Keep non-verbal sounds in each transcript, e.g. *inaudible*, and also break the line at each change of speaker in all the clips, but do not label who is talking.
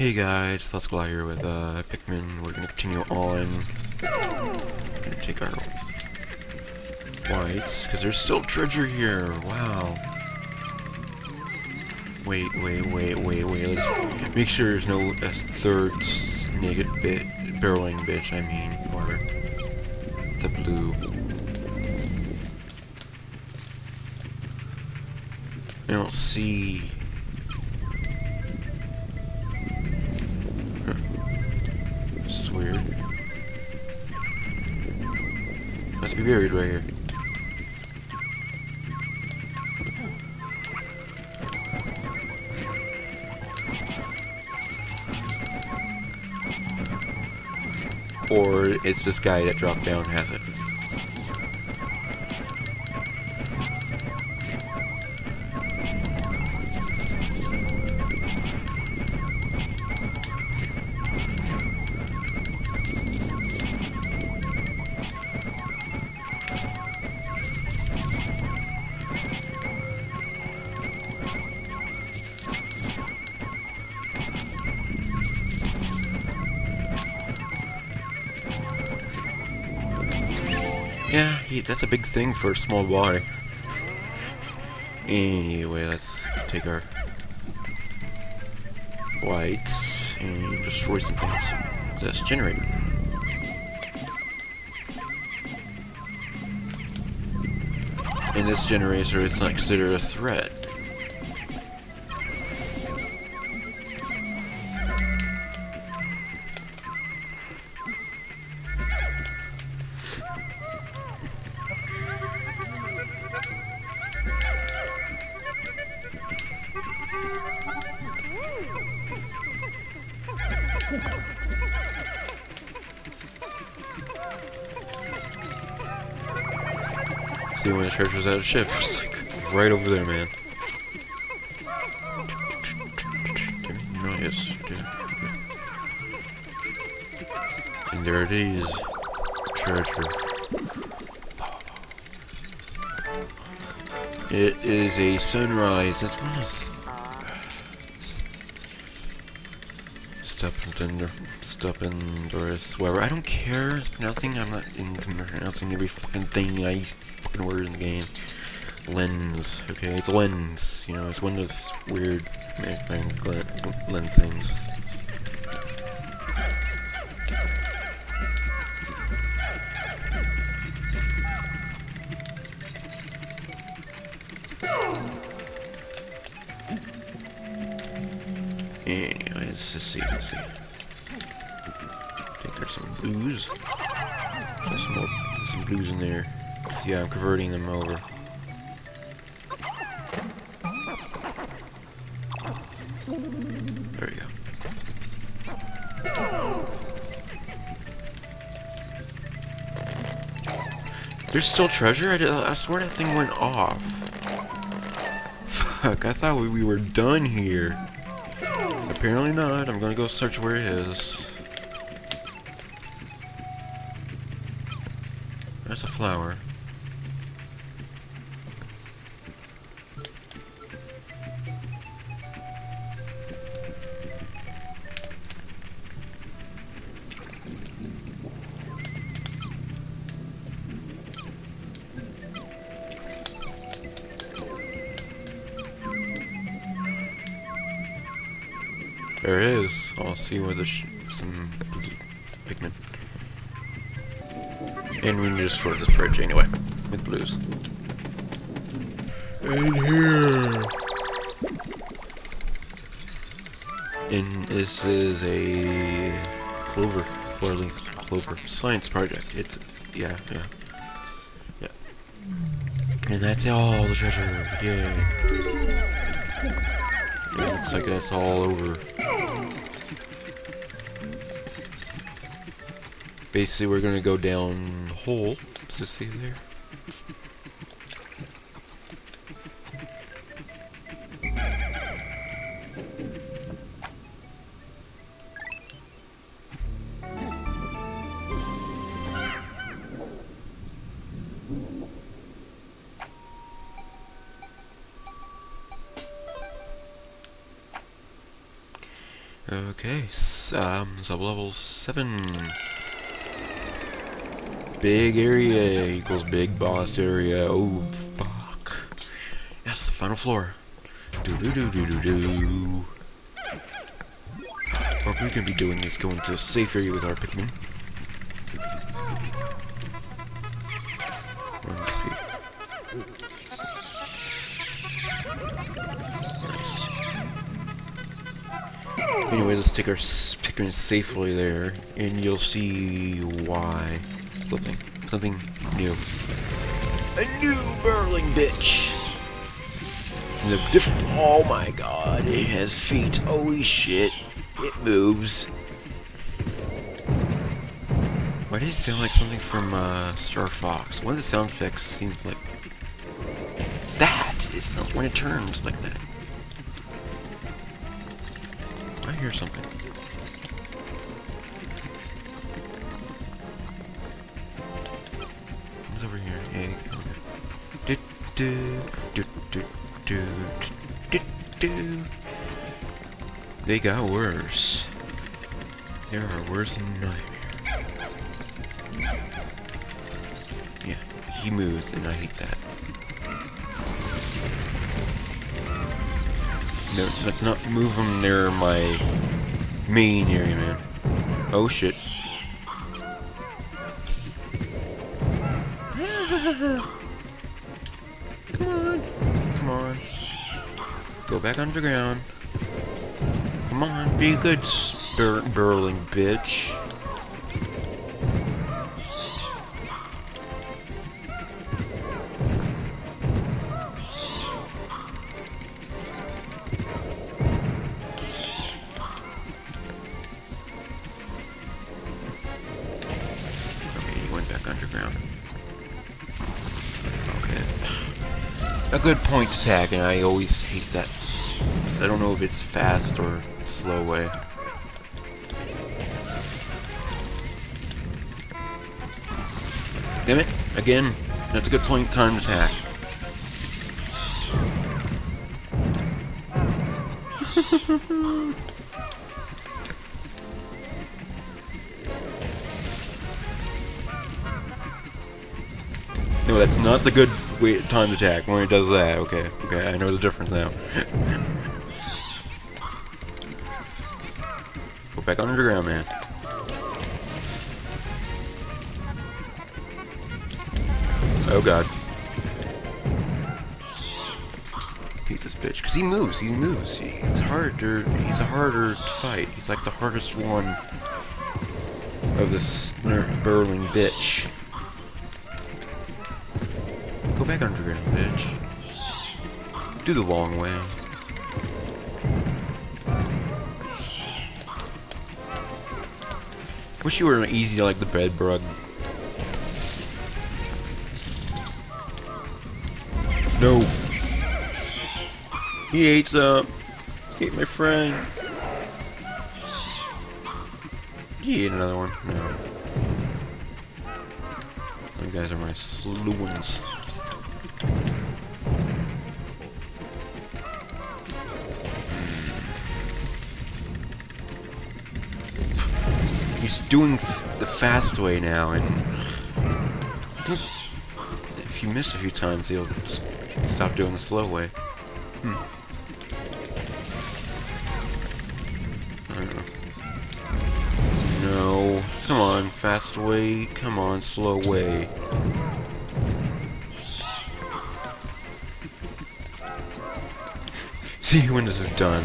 Hey guys, Thuskla here with uh, Pikmin. We're gonna continue on. Gonna take our whites, because there's still treasure here. Wow. Wait, wait, wait, wait, wait. Let's make sure there's no third naked bit, barreling bitch. I mean, or the blue. I don't see. Must be buried right here. Or it's this guy that dropped down has it. Thing for a small body. anyway, let's take our whites and destroy some things. That's generator. In this generator, it's not considered a threat. See when the church was out of ship. It's like right over there, man. And there it is. Treasure. It is a sunrise. That's one of Stupendor, Stupendorus, whatever. I don't care. Pronouncing. I'm not into pronouncing every fucking thing. I fucking word in the game. Lens. Okay, it's lens. You know, it's one of those weird lens things. Anyway, let's see, let's see. I think there's some blues. There's some more, some blues in there. Yeah, I'm converting them over. There we go. There's still treasure? I, did, I swear that thing went off. Fuck, I thought we, we were done here. Apparently not. I'm gonna go search where it is. There's a flower. There is. I'll see where there's And we need to destroy this bridge anyway, with blues. And here. And this is a clover, four-leaf clover science project. It's yeah, yeah, yeah. And that's all the treasure. Yay. Yeah, looks like that's all over. basically we're gonna go down hole So see there. Okay, um, sub level 7. Big area equals big boss area. Oh, fuck. Yes, the final floor. Do do do do do do. What we're gonna be doing is going to a safe area with our Pikmin. Let's see. Anyway, let's take our Pikmin safely there, and you'll see why. Something, something new. A new burling bitch! The different. Oh my god, it has feet. Holy shit. It moves. Why did it sound like something from uh, Star Fox? Why does the sound effects seem like that? It sounds when it turns like that. I hear something. Over here? They got worse. There are worse nightmare. Yeah, he moves, and I hate that. No, let's not move them near my main area, man. Oh shit. Back underground. Come on, be a good bur burling bitch. A good point attack, and I always hate that. I don't know if it's fast or slow way. Damn it! Again, that's a good point time attack. *laughs* No, that's not the good way time attack when it does that. Okay, okay, I know the difference now. *laughs* back underground, man. Oh god. Hate this bitch because he moves. He moves. He, it's harder. He's a harder to fight. He's like the hardest one of this burling bitch. Go back underground, bitch. Do the long way. Wish you were easy like the bed bug. No. He ate some. Uh, he ate my friend. He ate another one. No. You guys are my slew ones. He's doing the fast way now, and I think if you miss a few times, he'll just stop doing the slow way. Hmm. No. Come on, fast way. Come on, slow way. *laughs* See when this is done.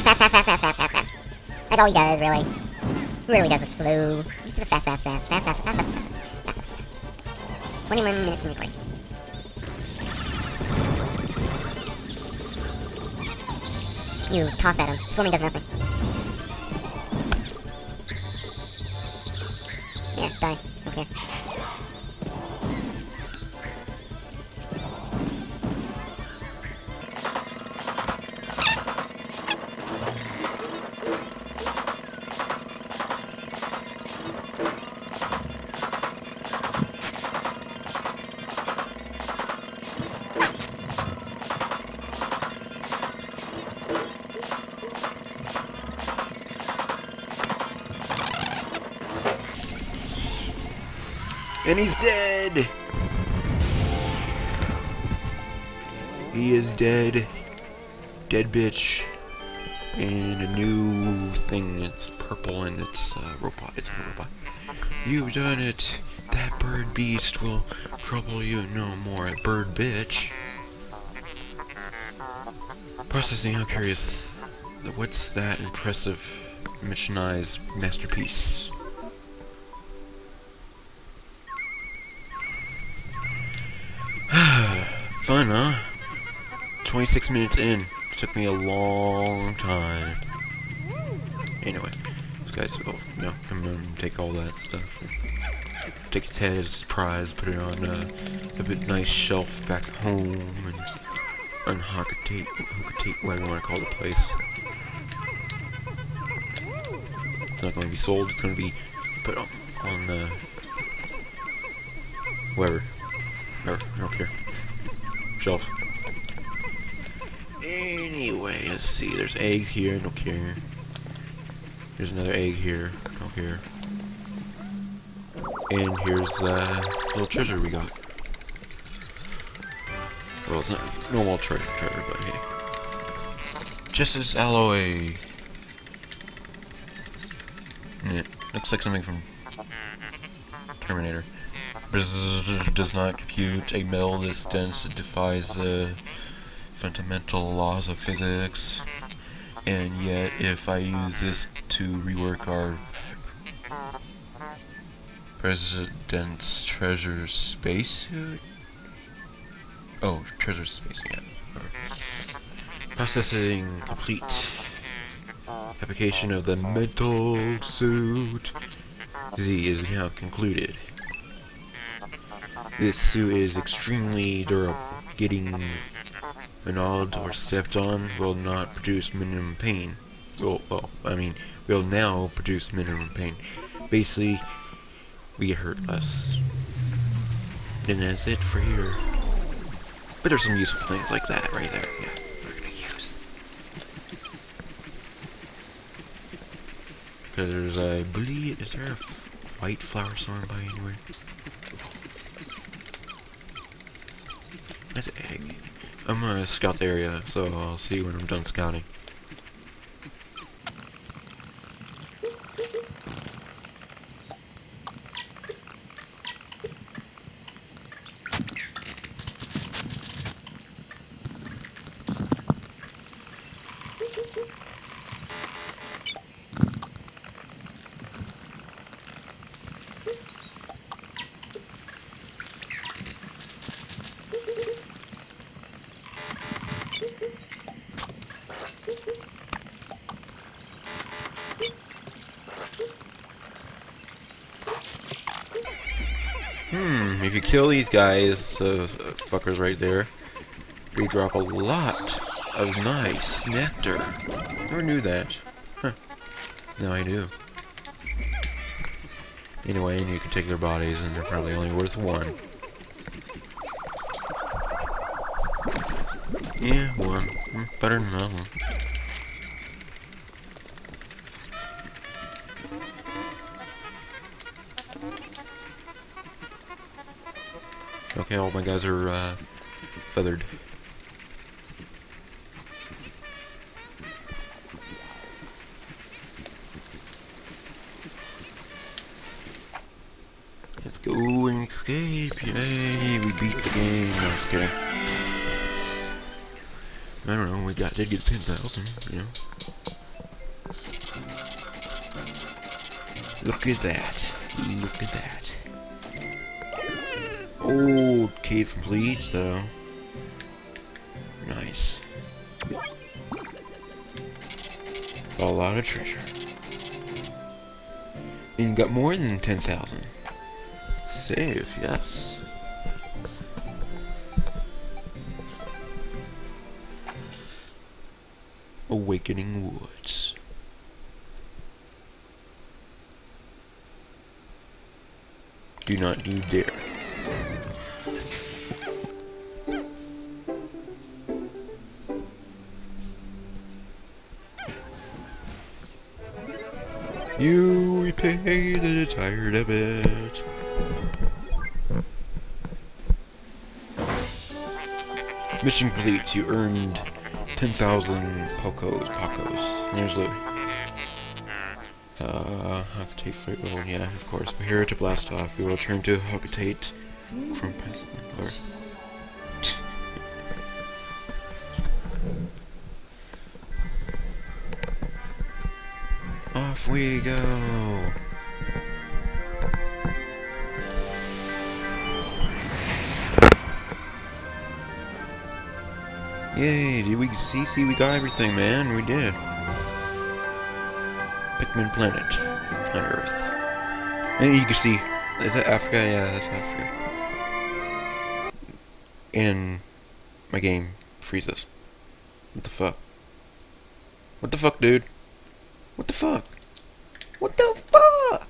Fast, fast, fast, fast, fast, fast, fast. That's all he does, really. Really does is slow. He's just a fast, fast, fast, fast, fast, fast, fast, fast, fast, fast, fast. 21 minutes in recording. You toss at him. Swimming does nothing. Yeah, die. Okay.
And he's dead! He is dead. Dead bitch. And a new thing. It's purple and it's a robot. It's a robot. You've done it. That bird beast will trouble you no more. Bird bitch. Processing, how curious. What's that impressive missionized masterpiece? Fun, huh? 26 minutes in. Took me a long time. Anyway, this guy's, oh, know, come and take all that stuff. Take his head as his prize, put it on a, a bit nice shelf back at home, and unhocketate, hookatate, whatever you want to call the place. It's not going to be sold, it's going to be put on, on uh, wherever. Whatever, I don't care. Shelf. Anyway, let's see. There's eggs here. Don't care. There's another egg here. Don't care. And here's uh, little treasure we got. Well, it's not normal treasure, treasure, but hey. Justice alloy. Yeah, looks like something from Terminator does not compute a metal this dense. Defies the fundamental laws of physics. And yet, if I use this to rework our President's treasure spacesuit? Oh, treasure space, yeah. Processing complete. Application of the metal suit. Z is now concluded. This suit is extremely durable. Getting mangled or stepped on will not produce minimum pain. Well, well, I mean, will now produce minimum pain. Basically, we hurt less. And that's it for here. But there's some useful things like that right there. Yeah, we're gonna use. Cause there's. Is there a white flower storm by anywhere? Egg. I'm gonna scout the area, so I'll see when I'm done scouting. Kill these guys, uh, fuckers right there, we drop a lot of nice nectar. Never knew that. Huh. Now I do. Anyway, and you can take their bodies, and they're probably only worth one. Yeah, one. Hmm, better than nothing. Okay, all my guys are uh, feathered. Let's go and escape! Yay! We beat the game! No, just kidding. I don't know, we got did get 10,000, you know. Look at that. Look at that. Oh, cave complete, though. Nice. A lot of treasure. And got more than 10,000. Save, yes. Awakening Woods. Do not you dare. Tired of it. Mission complete. You earned 10,000 Pokos. Pokos. There's Louie. Uh, yeah, of course. But here to blast off, we will turn to Hocotate from. Or, *laughs* Off we go! Yay, did we see, see, we got everything, man, we did. Pikmin Planet, Planet Earth. And you can see, is that Africa? Yeah, that's Africa. And my game freezes. What the fuck? What the fuck, dude? What the fuck? What the fuck? Fuck.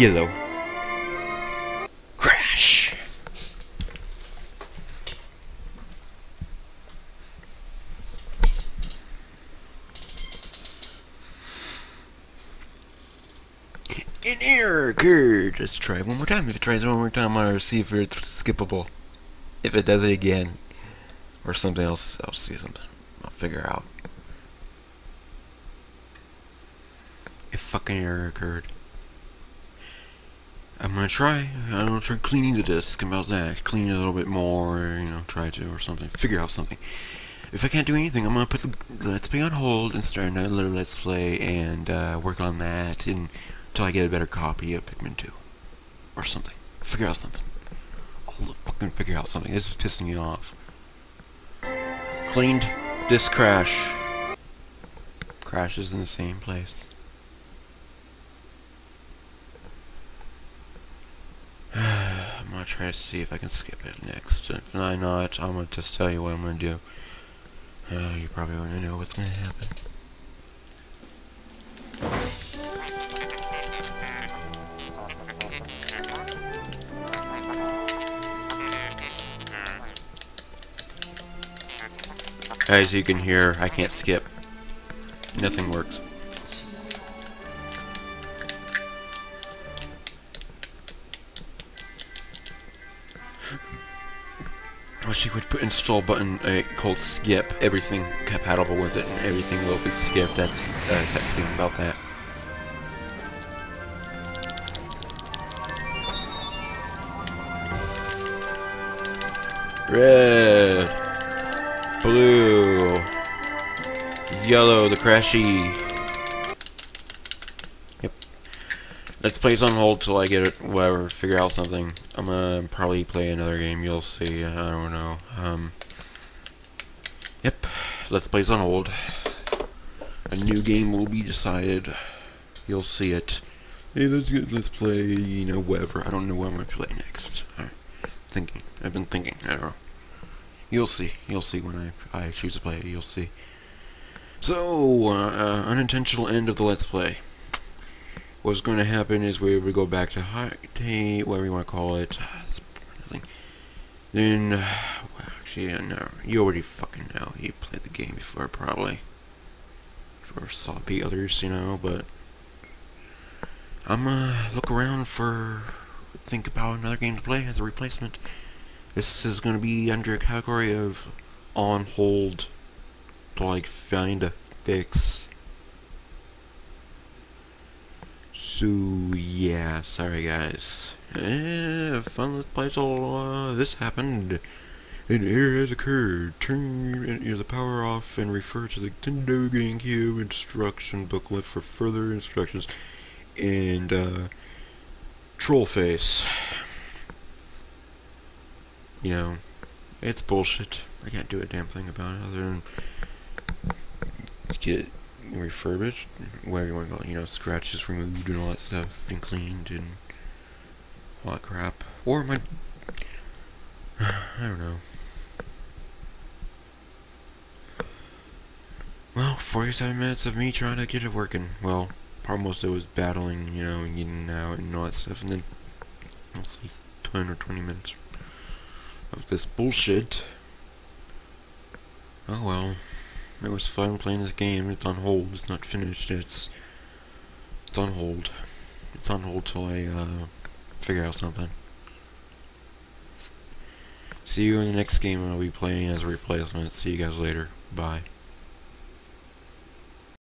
Yellow. Crash! An error occurred. Let's try it one more time. If it tries one more time, I'll see if it's skippable. If it does it again, or something else, I'll see something. I'll figure out. If fucking error occurred. I'm gonna try. I'm gonna try cleaning the disk. About that, clean it a little bit more. You know, try to or something. Figure out something. If I can't do anything, I'm gonna put the Let's Play on hold and start another little Let's Play and uh, work on that until I get a better copy of Pikmin 2 or something. Figure out something. I'll fucking figure out something. This is pissing me off. Cleaned disk crash. Crashes in the same place. Gonna try to see if I can skip it next. If I not I'm gonna just tell you what I'm gonna do. Uh, you probably wanna know what's gonna happen. As you can hear, I can't skip. Nothing works. You would put install button uh, called skip. Everything compatible with it, and everything will be skipped. That's uh, cutscene about that. Red, blue, yellow, the crashy. Yep. Let's place on hold till I get it, whatever, figure out something. I'm gonna probably play another game, you'll see, I don't know. Um, yep, let's place on hold. A new game will be decided. You'll see it. Hey, let's get, let's play, you know, whatever. I don't know what I'm gonna play next. Alright. Thinking. I've been thinking. I don't know. You'll see. You'll see when I, I choose to play it. You'll see. So, uh, uh, unintentional end of the Let's Play what's going to happen is we go back to high tape, whatever you want to call it. Then, uh, well, actually, no, you already fucking know. You played the game before, probably. Or the others, you know, but I'm gonna look around for, think about another game to play as a replacement. This is gonna be under a category of on hold to like find a fix. So yeah, sorry guys. Eh, fun let's play till uh, this happened. An error has occurred. Turn the power off and refer to the Nintendo GameCube instruction booklet for further instructions. And uh, troll face. You know, it's bullshit. I can't do a damn thing about it other than get refurbished, whatever you want to call it, you know, scratches removed and all that stuff, and cleaned and all that crap. Or my, *sighs* I don't know. Well, 47 minutes of me trying to get it working. Well, part most of it was battling, you know, and getting out and all that stuff, and then, let's see, 10 or 20 minutes of this bullshit. Oh well. It was fun playing this game. It's on hold. It's not finished. It's it's on hold. It's on hold till I uh, figure out something. See you in the next game I'll be playing as a replacement. See you guys later. Bye.